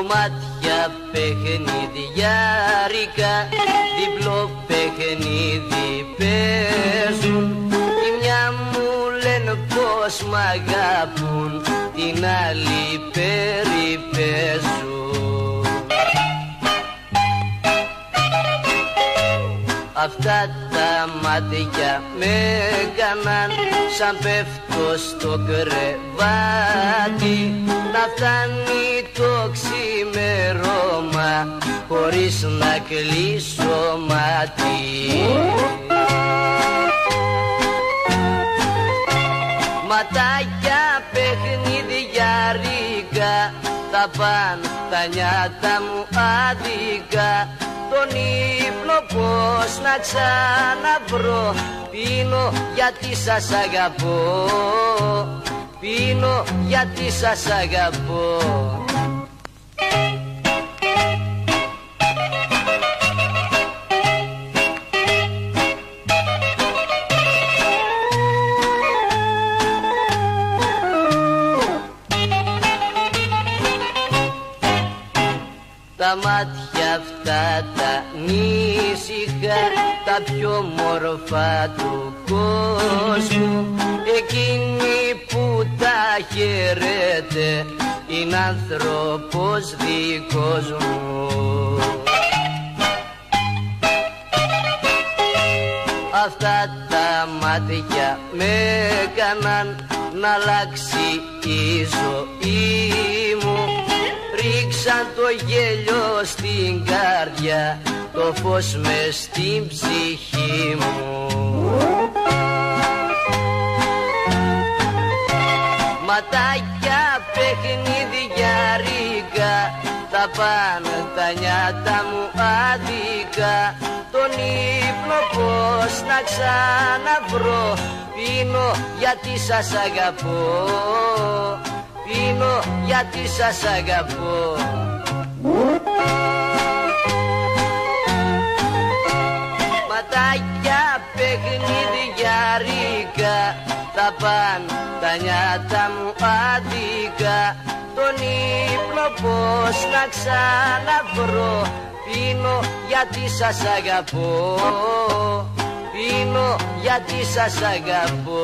Δυο μάτια παιχνιδιάρικα Διπλό παιχνίδι παίζουν. Η μια μου λένε πως μ' αγαπούν Την άλλη περιπέζουν Αυτά τα μάτια με έκαναν σαν πέφτω στο κρεβάτι. Να φτάνει το ξημερώμα χωρίς να κλείσω μάτι. Ματάκια παιχνιδιάρικα τα παν τα νιάτα μου άδικα. Τον ύπνο πως να ξαναβρω Πίνω γιατί σας αγαπώ. Πίνω γιατί σας αγαπώ Τα μάτια αυτά τα νήσυχα Τα πιο μόρφα του κόσμου. Εκείνη που τα χαιρέται Είναι άνθρωπος δικός μου. Αυτά τα μάτια με έκαναν να αλλάξει η ζωή μου Ρίξαν το γέλιο στην καρδιά Το φως μες στην ψυχή μου. Ματάκια παιχνιδιάρικα Τα πάνε τα νιάτα μου άδικα Τον ύπνο πως να ξαναβρω Πίνω γιατί σας αγαπώ Πίνω γιατί σας αγαπώ. Ματάκια παιχνιδιάρικα Τα παν τα νιάτα μου άδικα Τον ύπνο πως να ξαναβρω Πίνω γιατί σας αγαπώ. Πίνω γιατί σας αγαπώ